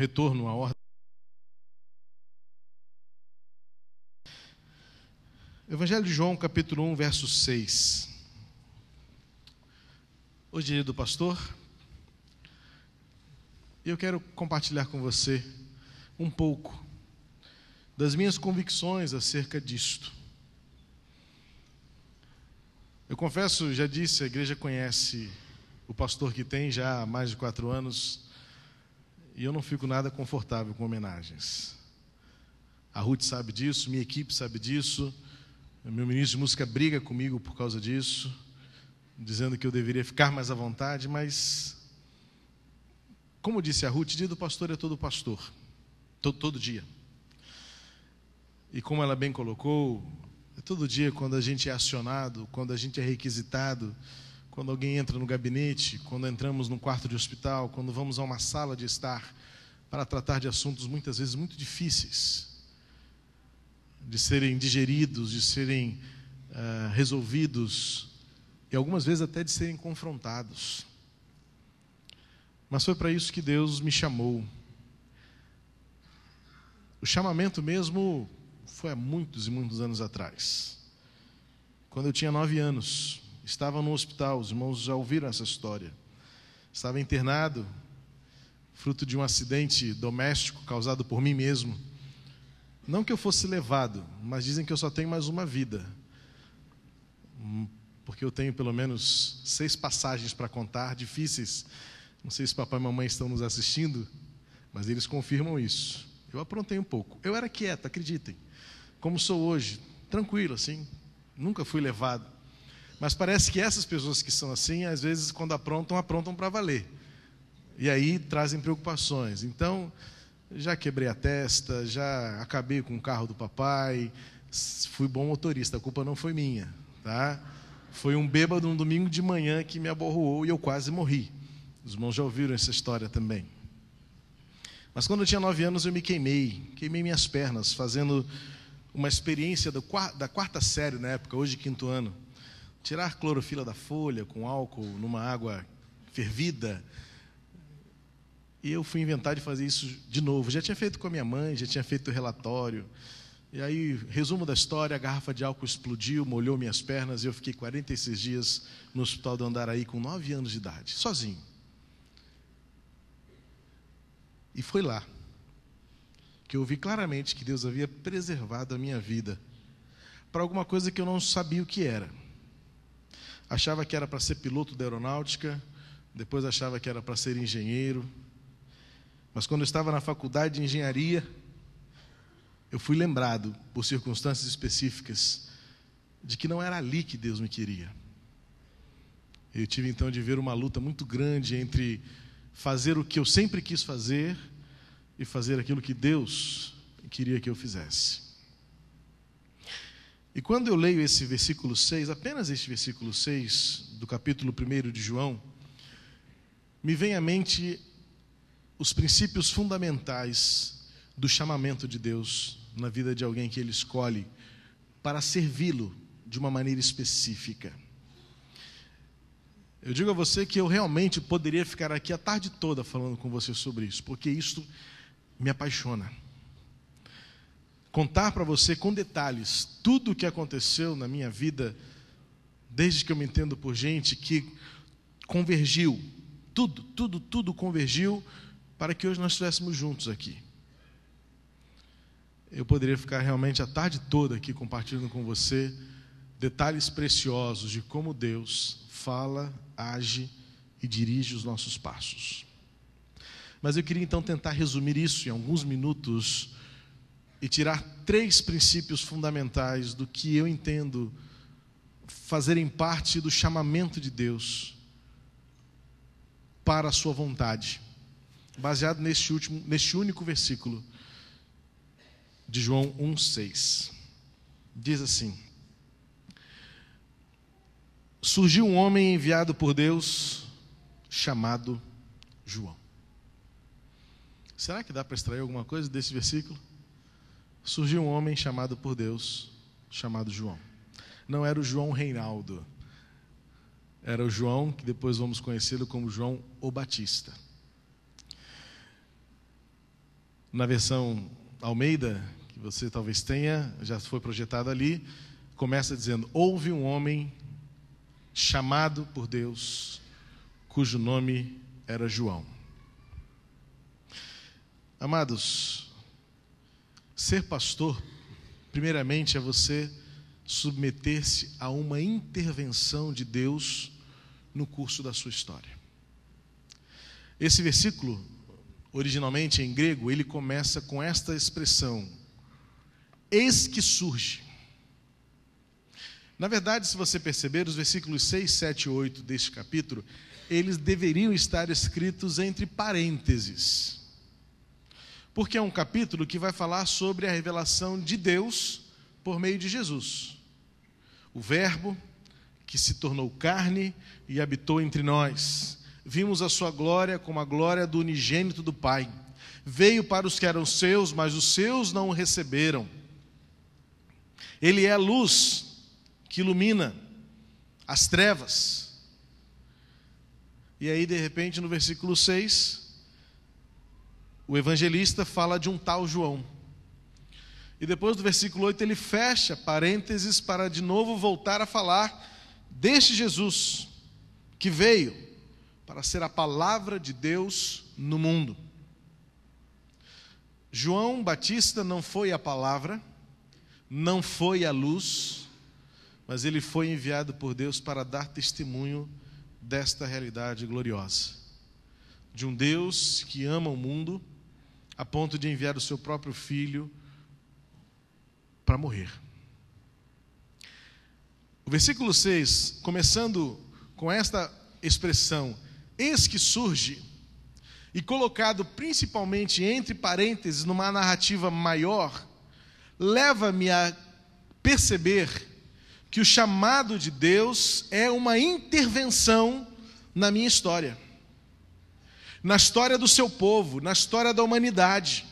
retorno à ordem. Evangelho de João, capítulo 1, verso 6. Hoje é dia do pastor. Eu quero compartilhar com você um pouco das minhas convicções acerca disto. Eu confesso, já disse, a igreja conhece o pastor que tem já há mais de quatro anos, e eu não fico nada confortável com homenagens. A Ruth sabe disso, minha equipe sabe disso, meu ministro de música briga comigo por causa disso, dizendo que eu deveria ficar mais à vontade, mas, como disse a Ruth, dia do pastor é todo pastor, todo, todo dia. E como ela bem colocou, é todo dia quando a gente é acionado, quando a gente é requisitado, quando alguém entra no gabinete, quando entramos num quarto de hospital, quando vamos a uma sala de estar para tratar de assuntos muitas vezes muito difíceis de serem digeridos, de serem uh, resolvidos e algumas vezes até de serem confrontados. Mas foi para isso que Deus me chamou. O chamamento mesmo foi há muitos e muitos anos atrás. Quando eu tinha nove anos, estava no hospital, os irmãos já ouviram essa história. Estava internado, fruto de um acidente doméstico causado por mim mesmo. Não que eu fosse levado, mas dizem que eu só tenho mais uma vida. Hum, porque eu tenho pelo menos seis passagens para contar, difíceis. Não sei se papai e mamãe estão nos assistindo, mas eles confirmam isso. Eu aprontei um pouco. Eu era quieto, acreditem. Como sou hoje, tranquilo, assim. Nunca fui levado. Mas parece que essas pessoas que são assim, às vezes, quando aprontam, aprontam para valer. E aí trazem preocupações. Então, já quebrei a testa, já acabei com o carro do papai, fui bom motorista, a culpa não foi minha, tá? Foi um bêbado um domingo de manhã que me aborroou e eu quase morri. Os irmãos já ouviram essa história também. Mas quando eu tinha nove anos eu me queimei, queimei minhas pernas, fazendo uma experiência da quarta série na época, hoje quinto ano. Tirar clorofila da folha com álcool numa água fervida, e eu fui inventar de fazer isso de novo. Já tinha feito com a minha mãe, já tinha feito o relatório. E aí, resumo da história: a garrafa de álcool explodiu, molhou minhas pernas e eu fiquei 46 dias no hospital do Andaraí com 9 anos de idade, sozinho. E foi lá que eu vi claramente que Deus havia preservado a minha vida para alguma coisa que eu não sabia o que era. Achava que era para ser piloto da aeronáutica, depois achava que era para ser engenheiro, mas quando eu estava na faculdade de engenharia, eu fui lembrado, por circunstâncias específicas, de que não era ali que Deus me queria. Eu tive então de ver uma luta muito grande entre fazer o que eu sempre quis fazer e fazer aquilo que Deus queria que eu fizesse. E quando eu leio esse versículo 6, apenas este versículo 6 do capítulo 1 de João, me vem à mente os princípios fundamentais do chamamento de Deus na vida de alguém que ele escolhe para servi-lo de uma maneira específica. Eu digo a você que eu realmente poderia ficar aqui a tarde toda falando com você sobre isso, porque isso me apaixona. Contar para você com detalhes tudo o que aconteceu na minha vida, desde que eu me entendo por gente que convergiu, tudo, tudo, tudo convergiu para que hoje nós estivéssemos juntos aqui. Eu poderia ficar realmente a tarde toda aqui compartilhando com você detalhes preciosos de como Deus fala, age e dirige os nossos passos. Mas eu queria então tentar resumir isso em alguns minutos e tirar três princípios fundamentais do que eu entendo fazerem parte do chamamento de Deus para a sua vontade baseado neste último, neste único versículo de João 1:6. Diz assim: Surgiu um homem enviado por Deus chamado João. Será que dá para extrair alguma coisa desse versículo? Surgiu um homem chamado por Deus, chamado João. Não era o João Reinaldo, era o João que depois vamos conhecê-lo como João o Batista. Na versão Almeida, que você talvez tenha, já foi projetado ali, começa dizendo: Houve um homem chamado por Deus, cujo nome era João. Amados, ser pastor, primeiramente, é você submeter-se a uma intervenção de Deus no curso da sua história. Esse versículo, originalmente em grego, ele começa com esta expressão: Eis que surge. Na verdade, se você perceber, os versículos 6, 7 e 8 deste capítulo, eles deveriam estar escritos entre parênteses. Porque é um capítulo que vai falar sobre a revelação de Deus por meio de Jesus o Verbo que se tornou carne e habitou entre nós. Vimos a sua glória como a glória do unigênito do Pai. Veio para os que eram seus, mas os seus não o receberam. Ele é a luz que ilumina as trevas. E aí, de repente, no versículo 6, o evangelista fala de um tal João. E depois do versículo 8 ele fecha parênteses para de novo voltar a falar deste Jesus que veio para ser a palavra de Deus no mundo. João Batista não foi a palavra, não foi a luz, mas ele foi enviado por Deus para dar testemunho desta realidade gloriosa. De um Deus que ama o mundo a ponto de enviar o seu próprio filho para morrer. O versículo 6, começando com esta expressão, eis que surge, e colocado principalmente entre parênteses numa narrativa maior, leva-me a perceber que o chamado de Deus é uma intervenção na minha história, na história do seu povo, na história da humanidade.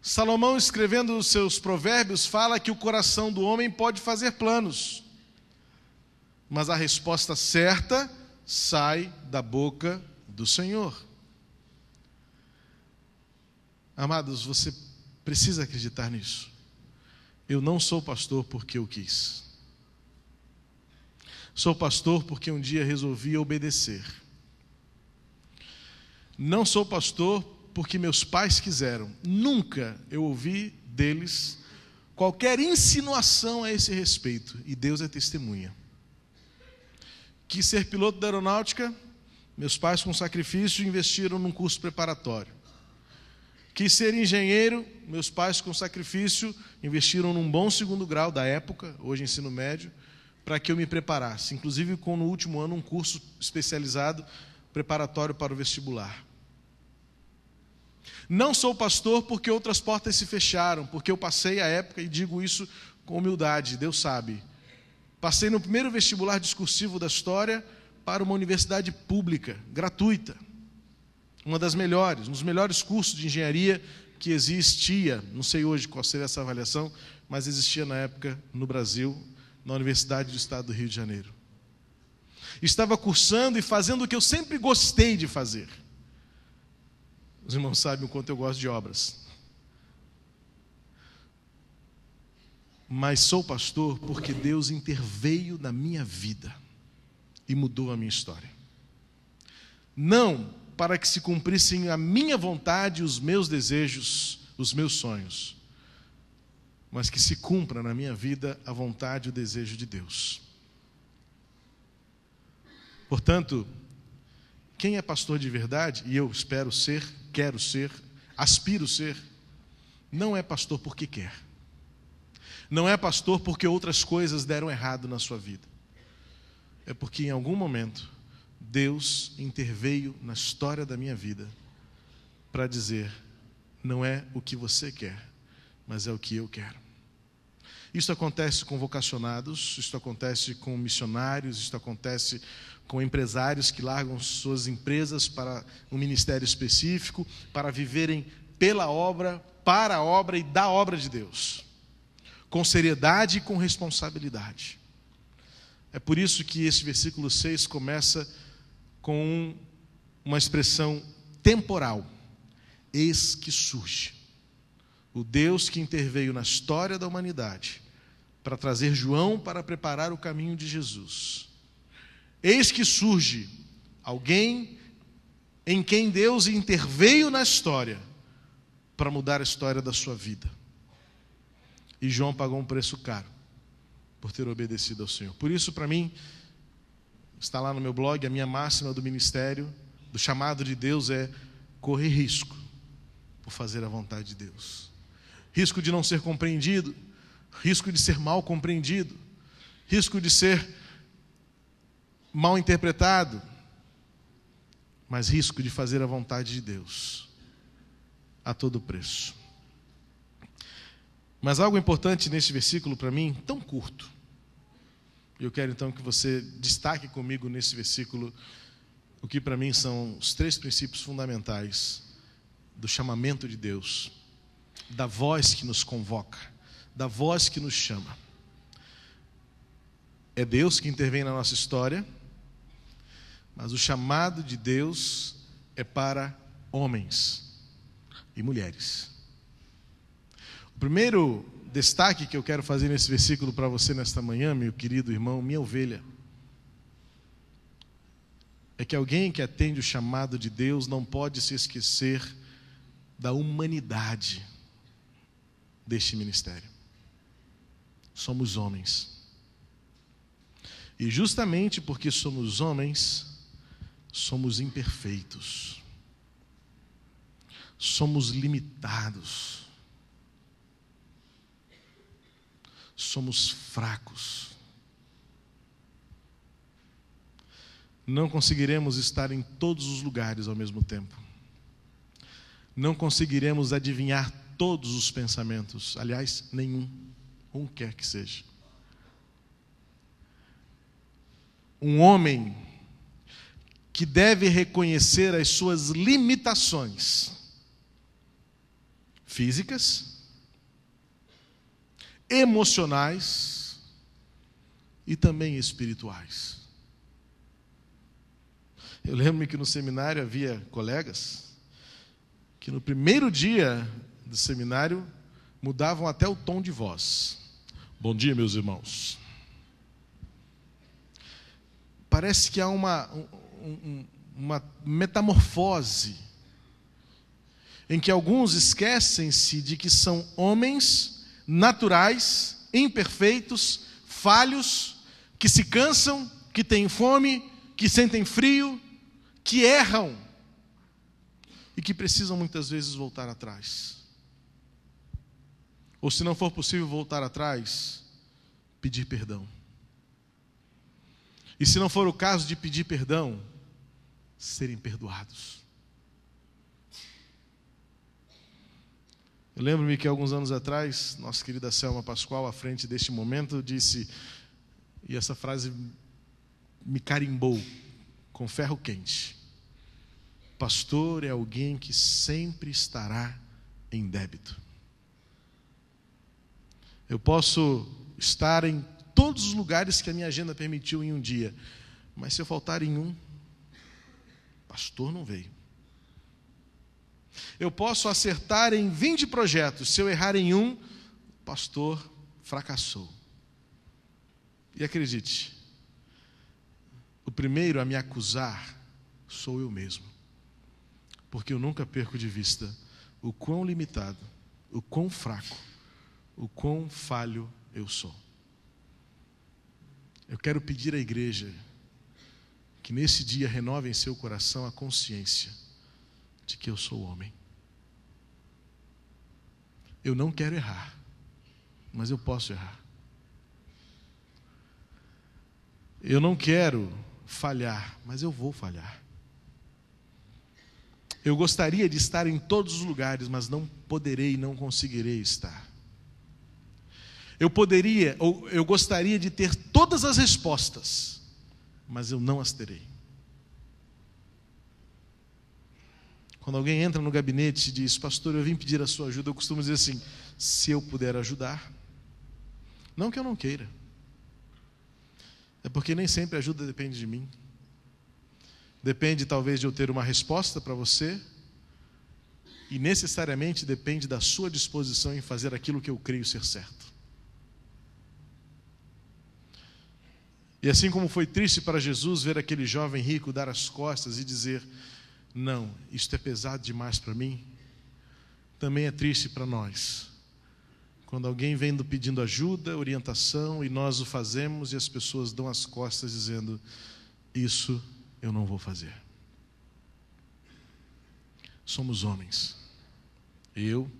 Salomão, escrevendo os seus provérbios, fala que o coração do homem pode fazer planos, mas a resposta certa sai da boca do Senhor. Amados, você precisa acreditar nisso. Eu não sou pastor porque eu quis. Sou pastor porque um dia resolvi obedecer. Não sou pastor porque meus pais quiseram. Nunca eu ouvi deles qualquer insinuação a esse respeito, e Deus é testemunha. Quis ser piloto da aeronáutica, meus pais, com sacrifício, investiram num curso preparatório. Quis ser engenheiro, meus pais, com sacrifício, investiram num bom segundo grau da época, hoje ensino médio, para que eu me preparasse. Inclusive, com no último ano, um curso especializado preparatório para o vestibular. Não sou pastor porque outras portas se fecharam, porque eu passei a época, e digo isso com humildade, Deus sabe. Passei no primeiro vestibular discursivo da história para uma universidade pública, gratuita. Uma das melhores, um dos melhores cursos de engenharia que existia, não sei hoje qual seria essa avaliação, mas existia na época no Brasil, na Universidade do Estado do Rio de Janeiro. Estava cursando e fazendo o que eu sempre gostei de fazer os irmãos sabem o quanto eu gosto de obras. Mas sou pastor porque Deus interveio na minha vida e mudou a minha história. Não para que se cumprissem a minha vontade, os meus desejos, os meus sonhos, mas que se cumpra na minha vida a vontade e o desejo de Deus. Portanto, quem é pastor de verdade, e eu espero ser, quero ser, aspiro ser, não é pastor porque quer. Não é pastor porque outras coisas deram errado na sua vida. É porque em algum momento Deus interveio na história da minha vida para dizer: não é o que você quer, mas é o que eu quero. Isso acontece com vocacionados, isso acontece com missionários, isso acontece com empresários que largam suas empresas para um ministério específico, para viverem pela obra, para a obra e da obra de Deus, com seriedade e com responsabilidade. É por isso que esse versículo 6 começa com uma expressão temporal. eis que surge o Deus que interveio na história da humanidade para trazer João para preparar o caminho de Jesus. Eis que surge alguém em quem Deus interveio na história para mudar a história da sua vida. E João pagou um preço caro por ter obedecido ao Senhor. Por isso, para mim, está lá no meu blog, a minha máxima do ministério, do chamado de Deus é correr risco por fazer a vontade de Deus. Risco de não ser compreendido, risco de ser mal compreendido, risco de ser mal interpretado, mas risco de fazer a vontade de Deus a todo preço. Mas algo importante nesse versículo para mim, tão curto. Eu quero então que você destaque comigo nesse versículo o que para mim são os três princípios fundamentais do chamamento de Deus, da voz que nos convoca, da voz que nos chama. É Deus que intervém na nossa história, mas o chamado de Deus é para homens e mulheres. O primeiro destaque que eu quero fazer nesse versículo para você nesta manhã, meu querido irmão, minha ovelha, é que alguém que atende o chamado de Deus não pode se esquecer da humanidade deste ministério. Somos homens. E justamente porque somos homens, somos imperfeitos somos limitados, somos fracos. Não conseguiremos estar em todos os lugares ao mesmo tempo. Não conseguiremos adivinhar todos os pensamentos, aliás, nenhum, um quer que seja. Um homem que deve reconhecer as suas limitações físicas, emocionais e também espirituais. Eu lembro-me que no seminário havia colegas que no primeiro dia do seminário mudavam até o tom de voz. Bom dia, meus irmãos. Parece que há uma, um, uma metamorfose em que alguns esquecem-se de que são homens naturais, imperfeitos, falhos, que se cansam, que têm fome, que sentem frio, que erram e que precisam muitas vezes voltar atrás. Ou se não for possível voltar atrás, pedir perdão. E se não for o caso de pedir perdão, serem perdoados. Eu lembro-me que alguns anos atrás, nossa querida Selma Pascoal, à frente deste momento, disse, e essa frase me carimbou com ferro quente: Pastor é alguém que sempre estará em débito. Eu posso estar em todos os lugares que a minha agenda permitiu em um dia, mas se eu faltar em um, pastor não veio. Eu posso acertar em 20 projetos, se eu errar em um, pastor fracassou. E acredite, o primeiro a me acusar sou eu mesmo, porque eu nunca perco de vista o quão limitado, o quão fraco, o quão falho eu sou. Eu quero pedir à igreja que nesse dia renove em seu coração a consciência de que eu sou homem. Eu não quero errar, mas eu posso errar. Eu não quero falhar, mas eu vou falhar. Eu gostaria de estar em todos os lugares, mas não poderei, não conseguirei estar. Eu poderia, ou eu gostaria de ter todas as respostas, mas eu não as terei. Quando alguém entra no gabinete e diz, pastor, eu vim pedir a sua ajuda, eu costumo dizer assim: se eu puder ajudar. Não que eu não queira. É porque nem sempre a ajuda depende de mim. Depende talvez de eu ter uma resposta para você e necessariamente depende da sua disposição em fazer aquilo que eu creio ser certo. E assim como foi triste para Jesus ver aquele jovem rico dar as costas e dizer: Não, isto é pesado demais para mim, também é triste para nós. Quando alguém vem pedindo ajuda, orientação, e nós o fazemos e as pessoas dão as costas dizendo: Isso eu não vou fazer. Somos homens. Eu,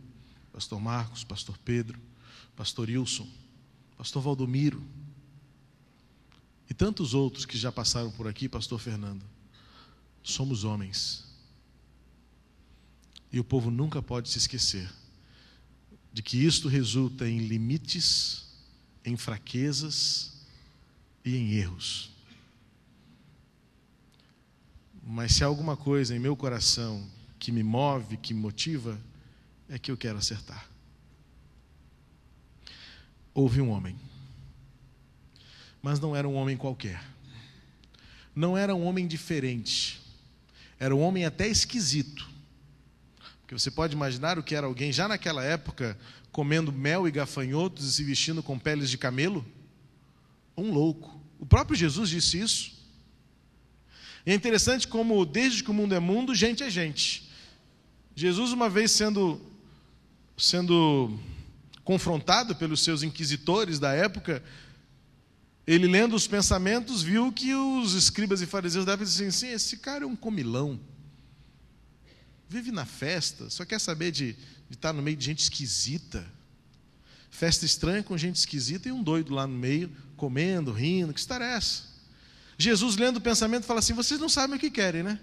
Pastor Marcos, Pastor Pedro, Pastor Wilson, Pastor Valdomiro, e tantos outros que já passaram por aqui, Pastor Fernando, somos homens. E o povo nunca pode se esquecer de que isto resulta em limites, em fraquezas e em erros. Mas se há alguma coisa em meu coração que me move, que me motiva, é que eu quero acertar. Houve um homem mas não era um homem qualquer. Não era um homem diferente. Era um homem até esquisito. Porque você pode imaginar o que era alguém já naquela época comendo mel e gafanhotos e se vestindo com peles de camelo? Um louco. O próprio Jesus disse isso. E é interessante como, desde que o mundo é mundo, gente é gente. Jesus, uma vez sendo, sendo confrontado pelos seus inquisitores da época, ele lendo os pensamentos, viu que os escribas e fariseus devem dizer assim: esse cara é um comilão. Vive na festa, só quer saber de, de estar no meio de gente esquisita. Festa estranha com gente esquisita e um doido lá no meio, comendo, rindo. Que história é essa? Jesus, lendo o pensamento, fala assim: vocês não sabem o que querem, né?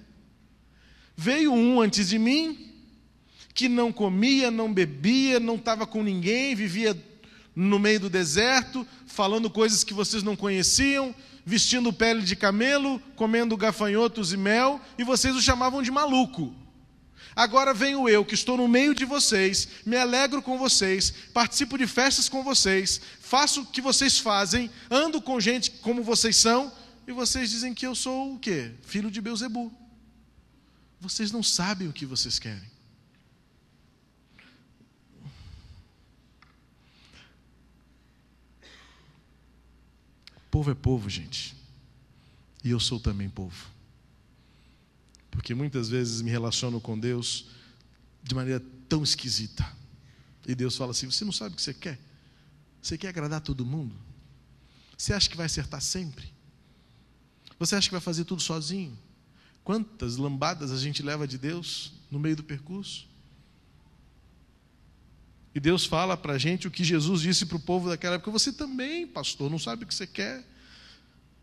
Veio um antes de mim, que não comia, não bebia, não estava com ninguém, vivia no meio do deserto, falando coisas que vocês não conheciam, vestindo pele de camelo, comendo gafanhotos e mel, e vocês o chamavam de maluco. Agora venho eu, que estou no meio de vocês, me alegro com vocês, participo de festas com vocês, faço o que vocês fazem, ando com gente como vocês são, e vocês dizem que eu sou o quê? Filho de Beuzebu. Vocês não sabem o que vocês querem. Povo é povo, gente. E eu sou também povo. Porque muitas vezes me relaciono com Deus de maneira tão esquisita. E Deus fala assim: Você não sabe o que você quer? Você quer agradar todo mundo? Você acha que vai acertar sempre? Você acha que vai fazer tudo sozinho? Quantas lambadas a gente leva de Deus no meio do percurso? E Deus fala para a gente o que Jesus disse para o povo daquela época: você também, pastor, não sabe o que você quer.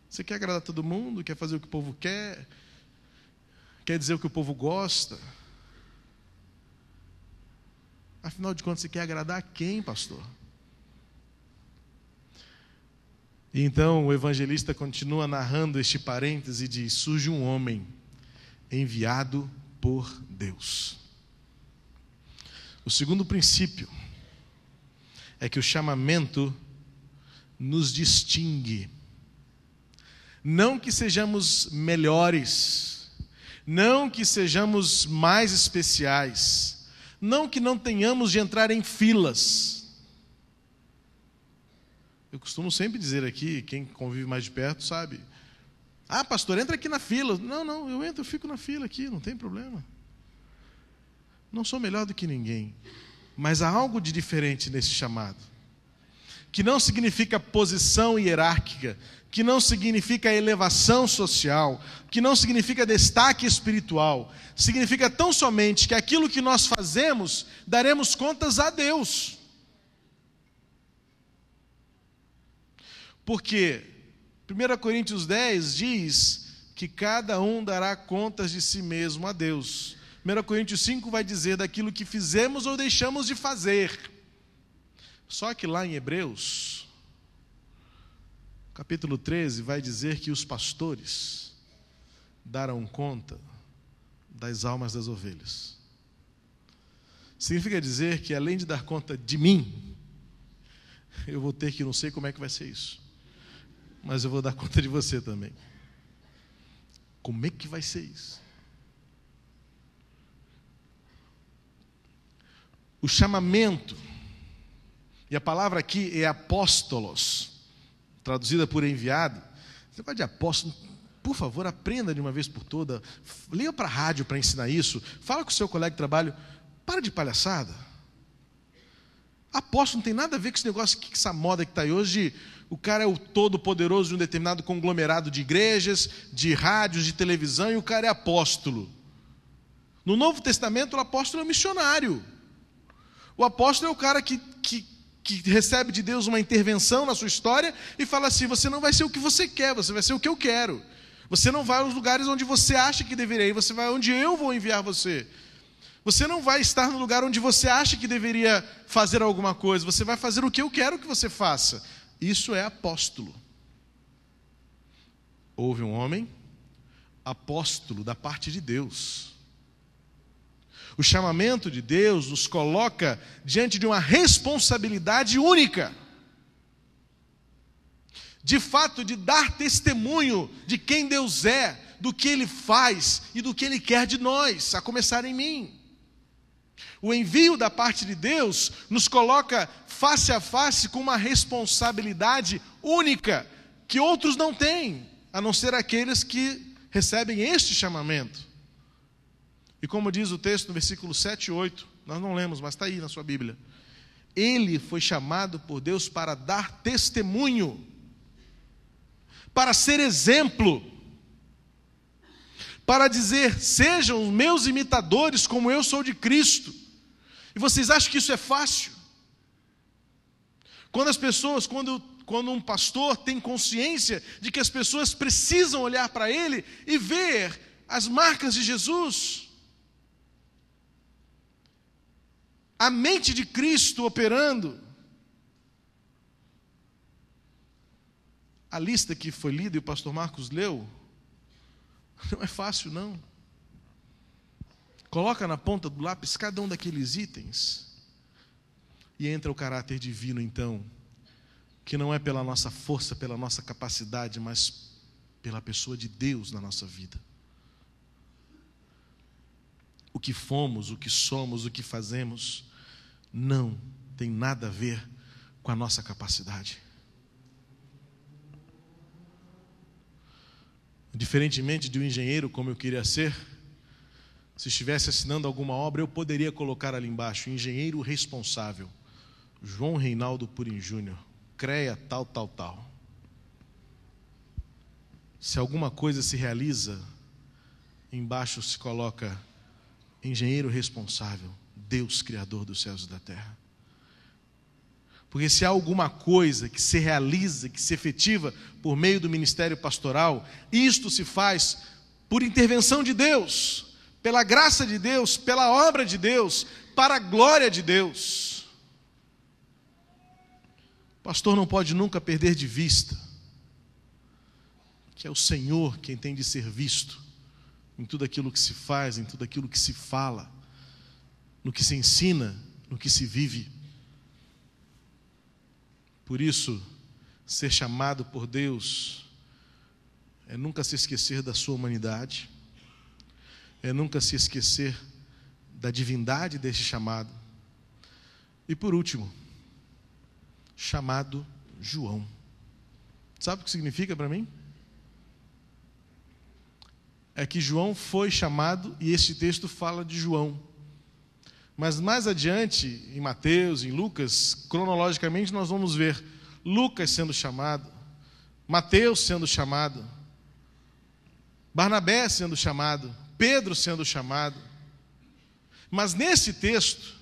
Você quer agradar todo mundo, quer fazer o que o povo quer, quer dizer o que o povo gosta. Afinal de contas, você quer agradar quem, pastor? E então o evangelista continua narrando este parêntese e diz: surge um homem enviado por Deus. O segundo princípio é que o chamamento nos distingue. Não que sejamos melhores, não que sejamos mais especiais, não que não tenhamos de entrar em filas. Eu costumo sempre dizer aqui, quem convive mais de perto sabe. Ah, pastor, entra aqui na fila. Não, não, eu entro, eu fico na fila aqui, não tem problema. Não sou melhor do que ninguém, mas há algo de diferente nesse chamado, que não significa posição hierárquica, que não significa elevação social, que não significa destaque espiritual, significa tão somente que aquilo que nós fazemos daremos contas a Deus. Porque 1 Coríntios 10 diz que cada um dará contas de si mesmo a Deus. 1 Coríntios 5 vai dizer daquilo que fizemos ou deixamos de fazer. Só que lá em Hebreus, capítulo 13, vai dizer que os pastores darão conta das almas das ovelhas. Significa dizer que além de dar conta de mim, eu vou ter que, não sei como é que vai ser isso, mas eu vou dar conta de você também. Como é que vai ser isso? O chamamento, e a palavra aqui é apóstolos, traduzida por enviado. Você pode de apóstolo, por favor, aprenda de uma vez por toda. Liga para a rádio para ensinar isso. Fala com o seu colega de trabalho. Para de palhaçada. Apóstolo não tem nada a ver com esse negócio, com essa moda que está aí hoje. O cara é o todo-poderoso de um determinado conglomerado de igrejas, de rádios, de televisão, e o cara é apóstolo. No Novo Testamento, o apóstolo é um missionário. O apóstolo é o cara que, que, que recebe de Deus uma intervenção na sua história e fala assim: você não vai ser o que você quer, você vai ser o que eu quero. Você não vai aos lugares onde você acha que deveria ir, você vai onde eu vou enviar você. Você não vai estar no lugar onde você acha que deveria fazer alguma coisa, você vai fazer o que eu quero que você faça. Isso é apóstolo. Houve um homem, apóstolo da parte de Deus. O chamamento de Deus nos coloca diante de uma responsabilidade única. De fato, de dar testemunho de quem Deus é, do que Ele faz e do que Ele quer de nós, a começar em mim. O envio da parte de Deus nos coloca face a face com uma responsabilidade única que outros não têm, a não ser aqueles que recebem este chamamento. E como diz o texto no versículo 7 e 8, nós não lemos, mas está aí na sua Bíblia. Ele foi chamado por Deus para dar testemunho, para ser exemplo, para dizer: sejam meus imitadores, como eu sou de Cristo. E vocês acham que isso é fácil? Quando as pessoas, quando, quando um pastor tem consciência de que as pessoas precisam olhar para ele e ver as marcas de Jesus, a mente de Cristo operando, a lista que foi lida e o pastor Marcos leu, não é fácil, não. Coloca na ponta do lápis cada um daqueles itens. E entra o caráter divino, então, que não é pela nossa força, pela nossa capacidade, mas pela pessoa de Deus na nossa vida. O que fomos, o que somos, o que fazemos, não tem nada a ver com a nossa capacidade. Diferentemente de um engenheiro, como eu queria ser, se estivesse assinando alguma obra, eu poderia colocar ali embaixo: engenheiro responsável, João Reinaldo Purim Júnior, CREA tal, tal, tal. Se alguma coisa se realiza, embaixo se coloca engenheiro responsável, Deus Criador dos céus e da terra. Porque se há alguma coisa que se realiza, que se efetiva por meio do ministério pastoral, isto se faz por intervenção de Deus pela graça de Deus, pela obra de Deus, para a glória de Deus. O pastor não pode nunca perder de vista que é o Senhor quem tem de ser visto em tudo aquilo que se faz, em tudo aquilo que se fala, no que se ensina, no que se vive. Por isso, ser chamado por Deus é nunca se esquecer da sua humanidade é nunca se esquecer da divindade deste chamado. E por último, chamado João. Sabe o que significa para mim? É que João foi chamado, e este texto fala de João. Mas mais adiante, em Mateus, em Lucas, cronologicamente, nós vamos ver Lucas sendo chamado, Mateus sendo chamado, Barnabé sendo chamado, Pedro sendo chamado. Mas nesse texto,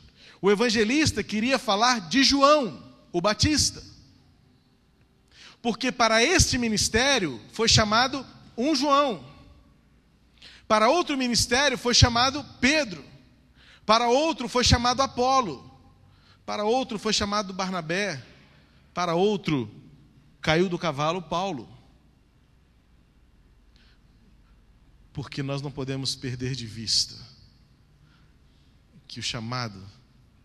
o evangelista queria falar de João, o Batista. Porque para este ministério foi chamado um João. Para outro ministério foi chamado Pedro. Para outro foi chamado Apolo. Para outro foi chamado Barnabé. Para outro caiu do cavalo Paulo. porque nós não podemos perder de vista que o chamado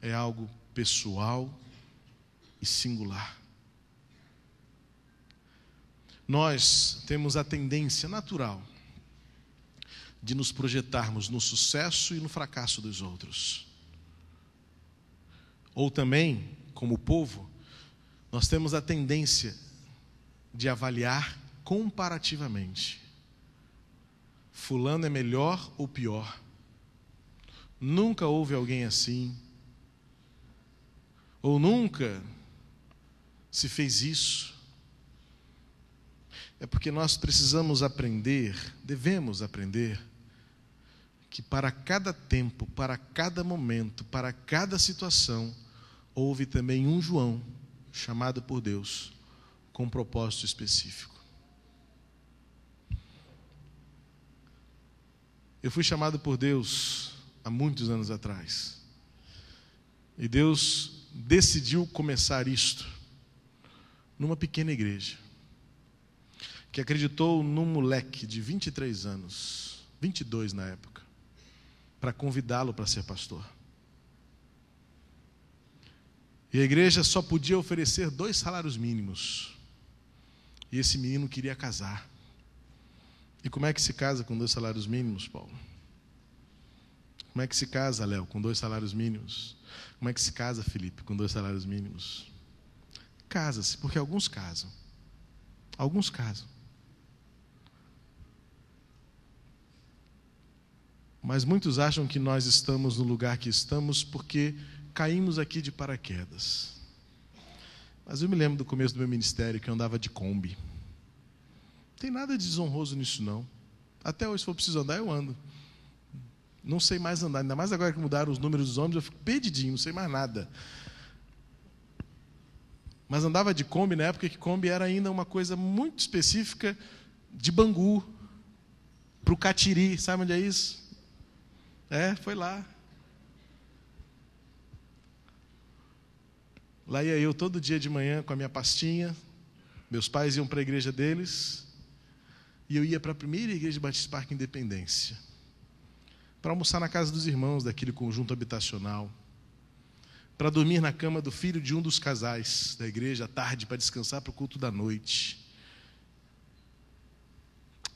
é algo pessoal e singular. Nós temos a tendência natural de nos projetarmos no sucesso e no fracasso dos outros. ou também, como povo, nós temos a tendência de avaliar comparativamente. Fulano é melhor ou pior? Nunca houve alguém assim. Ou nunca se fez isso. É porque nós precisamos aprender, devemos aprender, que para cada tempo, para cada momento, para cada situação, houve também um João chamado por Deus com um propósito específico. Eu fui chamado por Deus há muitos anos atrás. E Deus decidiu começar isto numa pequena igreja que acreditou num moleque de 23 anos, 22 na época, para convidá-lo para ser pastor. E a igreja só podia oferecer dois salários mínimos. E esse menino queria casar. E como é que se casa com dois salários mínimos, Paulo? Como é que se casa, Léo, com dois salários mínimos? Como é que se casa, Felipe, com dois salários mínimos? Casa-se, porque alguns casam. Alguns casam. Mas muitos acham que nós estamos no lugar que estamos porque caímos aqui de paraquedas. Mas eu me lembro do começo do meu ministério que eu andava de Kombi. Não tem nada de desonroso nisso, não. Até hoje, se for preciso andar, eu ando. Não sei mais andar, ainda mais agora que mudaram os números dos ônibus, eu fico perdidinho, não sei mais nada. Mas andava de Kombi na época que Kombi era ainda uma coisa muito específica de Bangu, para o Catiri, sabe onde é isso? É, foi lá. Lá ia eu todo dia de manhã com a minha pastinha. Meus pais iam para a igreja deles. E eu ia para a primeira igreja de Batista Parque Independência. Para almoçar na casa dos irmãos daquele conjunto habitacional. Para dormir na cama do filho de um dos casais da igreja à tarde para descansar para o culto da noite.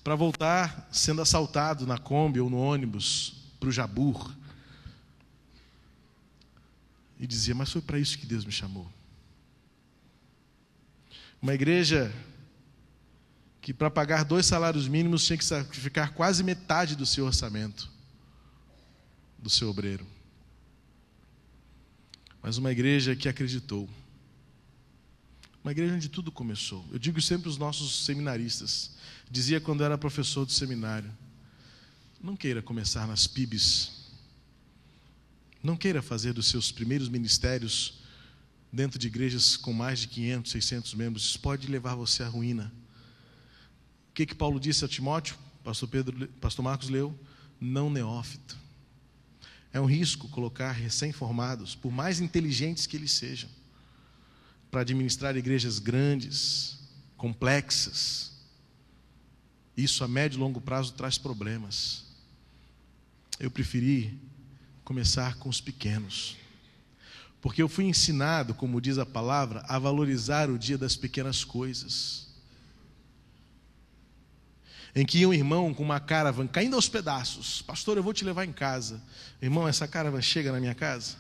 Para voltar sendo assaltado na Kombi ou no ônibus para o Jabur. E dizia: Mas foi para isso que Deus me chamou. Uma igreja que, para pagar dois salários mínimos, tinha que sacrificar quase metade do seu orçamento, do seu obreiro. Mas uma igreja que acreditou. Uma igreja onde tudo começou. Eu digo sempre os nossos seminaristas. Dizia quando era professor do seminário: não queira começar nas PIBs. Não queira fazer dos seus primeiros ministérios dentro de igrejas com mais de 500, 600 membros. Isso pode levar você à ruína. O que, que Paulo disse a Timóteo? Pastor, Pedro, Pastor Marcos leu: não neófito. É um risco colocar recém-formados, por mais inteligentes que eles sejam, para administrar igrejas grandes, complexas. Isso a médio e longo prazo traz problemas eu preferi começar com os pequenos. Porque eu fui ensinado, como diz a palavra, a valorizar o dia das pequenas coisas. Em que um irmão com uma caravan caindo aos pedaços. Pastor, eu vou te levar em casa. Irmão, essa caravan chega na minha casa?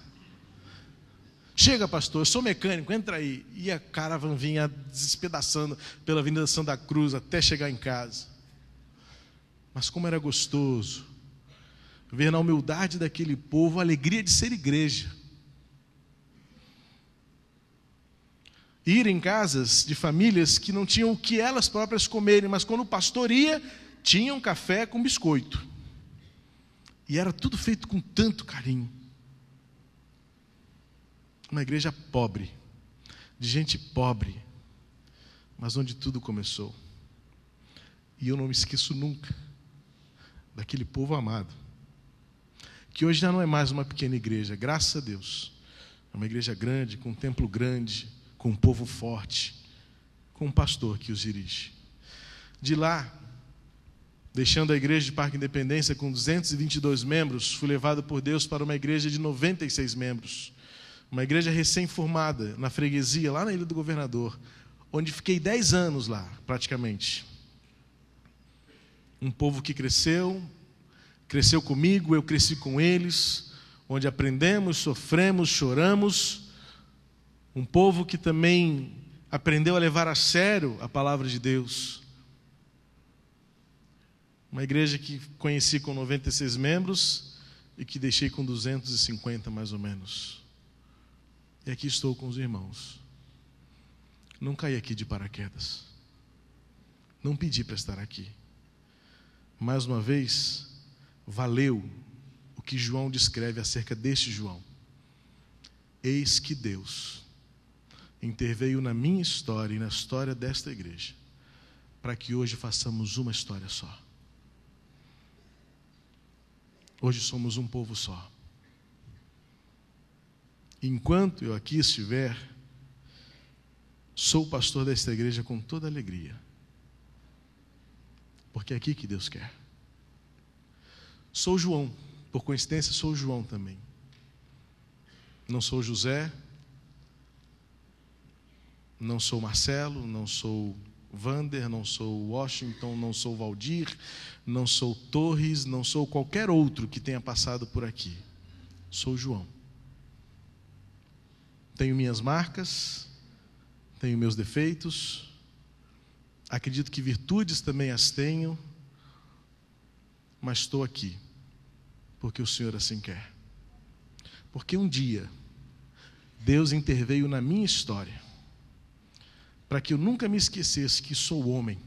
Chega, pastor, eu sou mecânico, entra aí. E a caravan vinha despedaçando pela Avenida Santa Cruz até chegar em casa. Mas como era gostoso ver na humildade daquele povo a alegria de ser igreja. Ir em casas de famílias que não tinham o que elas próprias comerem, mas quando o pastor ia, tinham café com biscoito. E era tudo feito com tanto carinho. Uma igreja pobre, de gente pobre, mas onde tudo começou. E eu não me esqueço nunca daquele povo amado que hoje já não é mais uma pequena igreja, graças a Deus. É uma igreja grande, com um templo grande, com um povo forte, com um pastor que os dirige. De lá, deixando a igreja de Parque Independência com 222 membros, fui levado por Deus para uma igreja de 96 membros. Uma igreja recém-formada na freguesia, lá na Ilha do Governador, onde fiquei 10 anos lá, praticamente. Um povo que cresceu, cresceu comigo, eu cresci com eles, onde aprendemos, sofremos, choramos, Um povo que também aprendeu a levar a sério a palavra de Deus. Uma igreja que conheci com 96 membros e que deixei com 250 mais ou menos. E aqui estou com os irmãos. Não caí aqui de paraquedas. Não pedi para estar aqui. Mais uma vez, valeu o que João descreve acerca deste João. Eis que Deus interveio na minha história e na história desta igreja, para que hoje façamos uma história só. Hoje somos um povo só. Enquanto eu aqui estiver, sou pastor desta igreja com toda alegria. Porque é aqui que Deus quer. Sou João, por coincidência, sou João também. Não sou José, não sou Marcelo, não sou Vander, não sou Washington, não sou Valdir, não sou Torres, não sou qualquer outro que tenha passado por aqui. Sou João. Tenho minhas marcas, tenho meus defeitos, acredito que virtudes também as tenho, mas estou aqui, porque o Senhor assim quer. Porque um dia, Deus interveio na minha história, para que eu nunca me esquecesse que sou homem,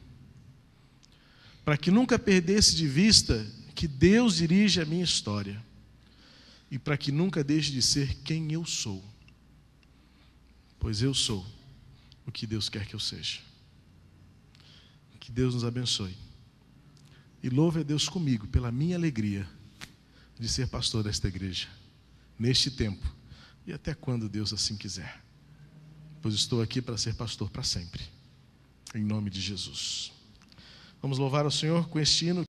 para que nunca perdesse de vista que Deus dirige a minha história, e para que nunca deixe de ser quem eu sou pois eu sou o que Deus quer que eu seja. Que Deus nos abençoe. E louve a Deus comigo pela minha alegria de ser pastor desta igreja, neste tempo e até quando Deus assim quiser. Pois estou aqui para ser pastor para sempre. Em nome de Jesus. Vamos louvar o Senhor com este hino.